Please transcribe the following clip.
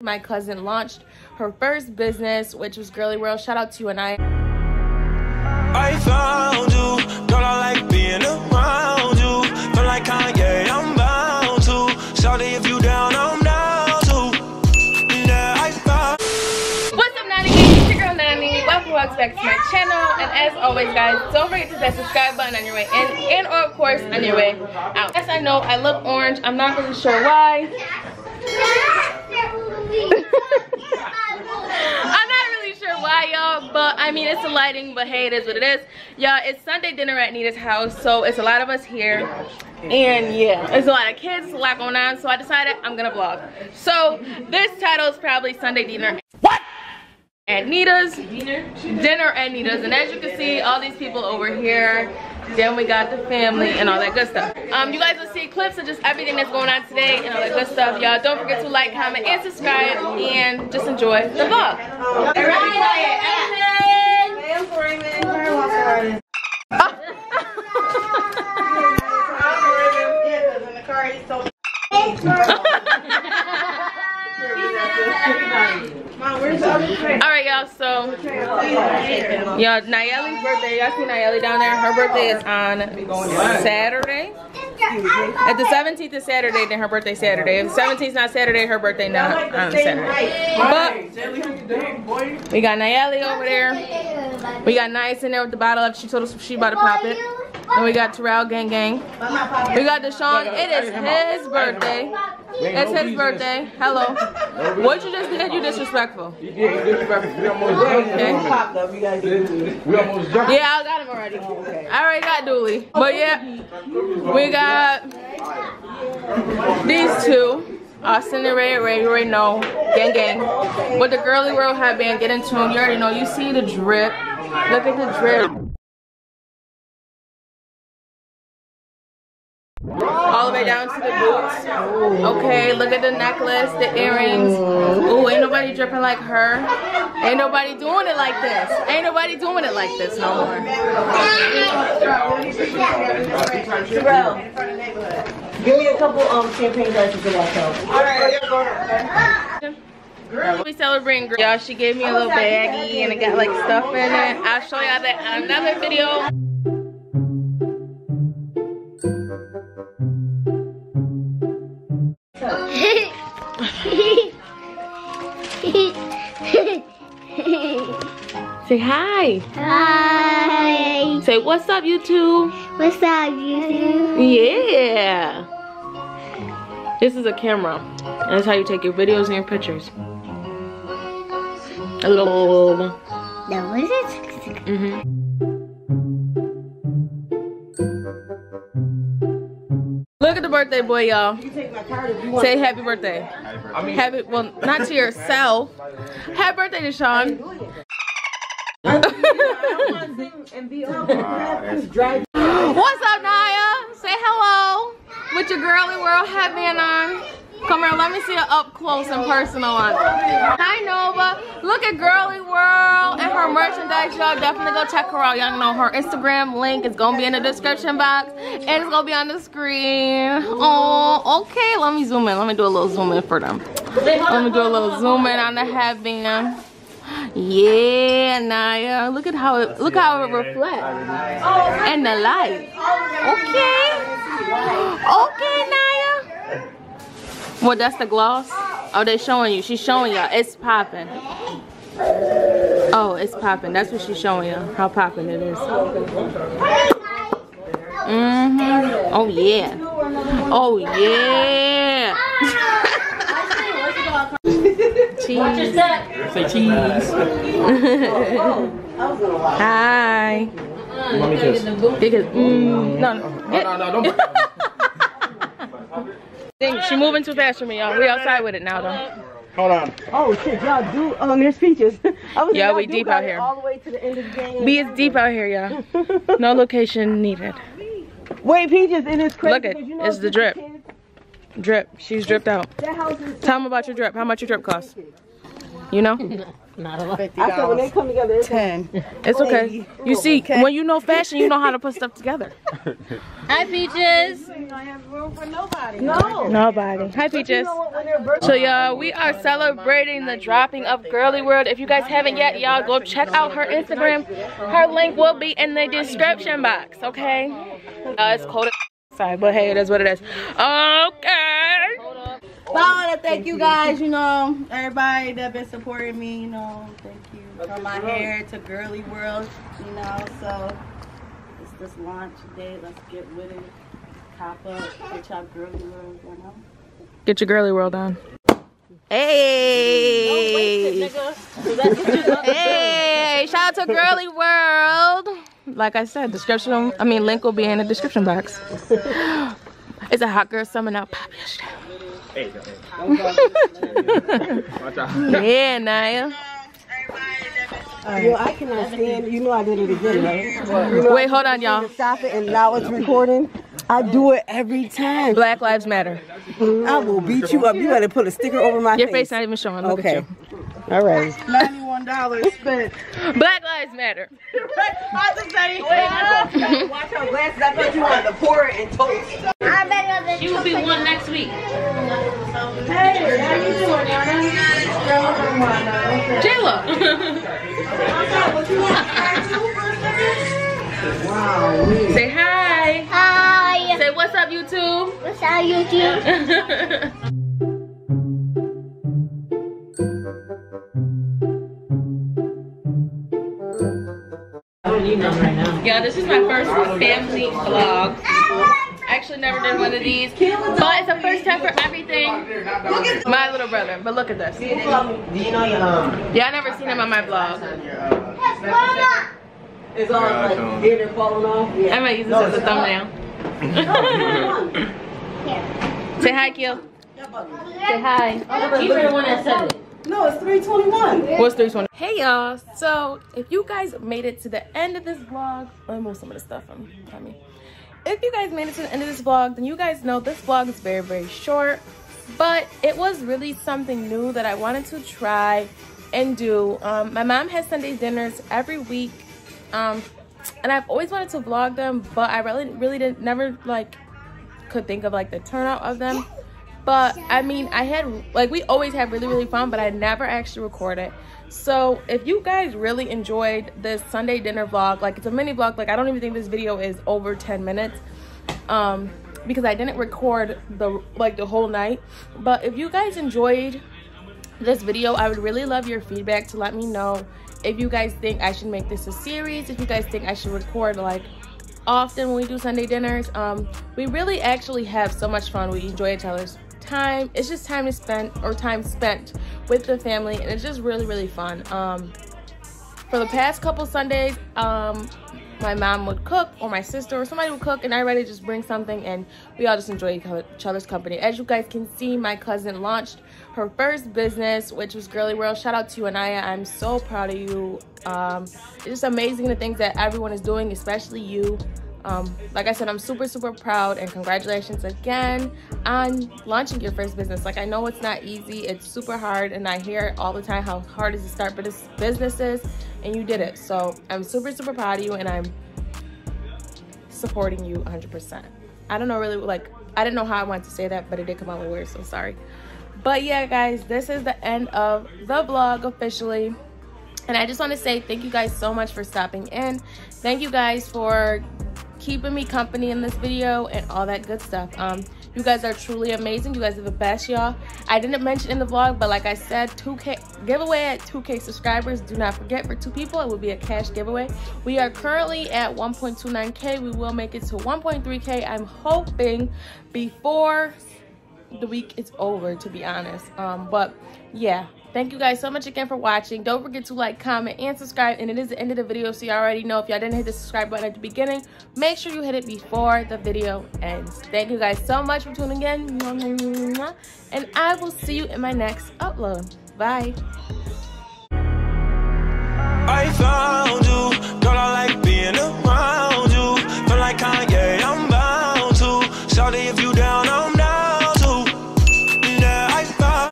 My cousin launched her first business, which was Girly World. Shout out to you and I. I found you, girl. I like being around you. Feel like Kanye, I'm bound to. Shawty, if you down, I'm down to. Yeah, I found. What's up, Nonni? It's your girl Nonni. Welcome, welcome back to my channel. And as always, guys, don't forget to hit that subscribe button on your way in and or of course on your way out. Yes, I know I look orange. I'm not really sure why. I'm not really sure why, y'all, but I mean, it's the lighting, but hey, it is what it is. Y'all, it's Sunday dinner at Nita's house, so it's a lot of us here. And yeah, it's a lot of kids, a lot going on, so I decided I'm gonna vlog. So this title is probably Sunday dinner. What? At Nita's. Dinner? Dinner at Nita's. And as you can see, all these people over here. Then we got the family and all that good stuff. Um, you guys will see clips of just everything that's going on today and all that good stuff. Y'all don't forget to like, comment, and subscribe, and just enjoy the vlog. All right, y'all. So, y'all, Nayeli's birthday. Y'all see Nayeli down there? Her birthday is on Saturday. If the 17th is Saturday, then her birthday Saturday. If the 17th is not Saturday, her birthday not on Saturday. But we got Nayeli over there. We got Nice in there with the bottle. If she told us she about to pop it. And we got Terrell Gang Gang. We got Deshaun. It is his birthday. It's his birthday. Hello. What you just did? You disrespectful. You did disrespectful. We almost Okay. We almost jumped. Yeah, I got him already. I already got Dooley. But yeah, we got these two. Austin and Ray Ray, you already know. Gang gang. With the girly world headband, get in tune. You already know. You see the drip. Look at the drip. All the way down to the boots. Okay, look at the necklace, the earrings. Ooh, ain't nobody dripping like her. Ain't nobody doing it like this. Ain't nobody doing it like this no more. Give me a couple um champagne glasses of that We celebrating girl. Y'all, she gave me a little baggie and it got like stuff in it. I'll show y'all that in another video. Say hi. Hi. Say what's up, YouTube. What's up, YouTube? Yeah. This is a camera. And that's how you take your videos and your pictures. Hello. little. No, what is it? Mm-hmm. Look at the birthday boy, y'all. Say happy birthday. Happy, well, not to yourself. Happy birthday to Sean. What's up, Naya? Say hello with your girly world headband on. Come here, let me see it up close and personal on. Hi, Nova. Look at Girly World and her merchandise. Y'all definitely go check her out. Y'all know her Instagram link is going to be in the description box and it's going to be on the screen. Oh, okay. Let me zoom in. Let me do a little zoom in for them. Let me do a little zoom in on the headband. Yeah, Naya. Look at how it look how it reflects. And the light. Okay. Okay, Naya. What, that's the gloss? Oh, they showing you. She's showing y'all. It's popping. Oh, it's popping. That's what she's showing y'all. How popping it is. Mm-hmm. Oh, yeah. Oh, yeah. Cheese. Say cheese. Hi. Let me kiss. Because, mm, no, no. No, no, no, don't. Dang, She moving too fast for me, y'all. We outside with it now, though. Hold on. Oh shit, y'all do um there's peaches. I was Yeah, we do deep out here. All the way to the end of the game. Be it's deep out here, y'all. No location needed. Wait, peaches, and it's crazy. Look at- because you know it's the drip. Kids- Drip. She's dripped out. Tell them about your drip. How much your drip costs? You know? not I said when they come together, it's ten. It's okay. You see, when you know fashion, you know how to put stuff together. Hi, Peaches. No. Nobody. Hi, Peaches. When they're birthday, So y'all, we are celebrating the dropping of Girly World. If you guys haven't yet, y'all go check out her Instagram. Her link will be in the description box, okay? Uh, it's cold outside, but hey, it is what it is. Okay. But I want to thank you guys, you know, everybody that been supporting me, you know, thank you. From my hair to Girly World, you know, so it's this launch day. Let's get with it. Pop up, get y'all Girly World, you know. Get your Girly World on. Hey. Oh, hey, shout out to Girly World. Like I said, description, I mean, link will be in the description box. It's a hot girl summer now. Pop your shit. yeah, Naya. yo, I cannot stand. You know I did it again, right? You know, Wait, hold on, y'all. Stop it, and now it's recording. I do it every time. Black Lives Matter. I will beat you up. You gotta put a sticker over my Your face not even showing. Look Okay. At All right. Ninety-one dollars spent. Black Lives Matter. I just say, Watch your glasses. I thought you wanted to pour it and toast. I better than She will be one next week. hey, how you doing, Nana? Jayla. Say hi. Hi. Say what's up, YouTube. What's up, YouTube? Yeah, this is my first family vlog. I actually never did one of these, but it's a first time for everything. My little brother, but look at this. Do you know your um? Yeah, I never seen him on my vlog. It's all like here falling off. I might use this as a thumbnail. Say hi, Kiel. Say hi. You were the one that said it. No, it's 321. What's 320? Hey y'all, so if you guys made it to the end of this vlog, let me move some of the stuff from Tommy. If you guys made it to the end of this vlog, then you guys know this vlog is very, very short, but it was really something new that I wanted to try and do. Um, my mom has Sunday dinners every week, um, and I've always wanted to vlog them, but I really, really didn't, never like could think of like the turnout of them. But I mean, I had like we always have really really fun, but I never actually recorded. So if you guys really enjoyed this Sunday dinner vlog, like it's a mini vlog, like I don't even think this video is over 10 minutes, um, because I didn't record the like the whole night. But if you guys enjoyed this video, I would really love your feedback to let me know if you guys think I should make this a series, if you guys think I should record like often when we do Sunday dinners. Um, we really actually have so much fun. We enjoy each other's time. It's just time to spend or time spent with the family, and it's just really really fun. Um, for the past couple Sundays, um, my mom would cook or my sister or somebody would cook and I ready to just bring something and we all just enjoy each other's company. As you guys can see, my cousin launched her first business, which was Girly World. Shout out to you, Ania. I'm so proud of you. Um, it's just amazing the things that everyone is doing, especially you. Um, like I said, I'm super, super proud and congratulations again on launching your first business. Like I know it's not easy, it's super hard and I hear all the time how hard it is to start business- businesses and you did it. So I'm super, super proud of you and I'm supporting you 100%. I don't know really like, I didn't know how I wanted to say that, but it did come out weird, so sorry. But yeah, guys, this is the end of the vlog officially. And I just want to say thank you guys so much for stopping in. Thank you guys for keeping me company in this video and all that good stuff. Um, you guys are truly amazing. You guys are the best, y'all. I didn't mention in the vlog, but like I said, 2K giveaway at 2K subscribers. Do not forget for two people, it will be a cash giveaway. We are currently at 1.29K. We will make it to 1.3K. I'm hoping before the week is over to be honest um but yeah Thank you guys so much again for watching. Don't forget to like, comment, and subscribe. And it is the end of the video, so you already know if y'all didn't hit the subscribe button at the beginning, make sure you hit it before the video ends. Thank you guys so much for tuning in. And I will see you in my next upload. Bye. I found you, girl, I like being around you. Feel like I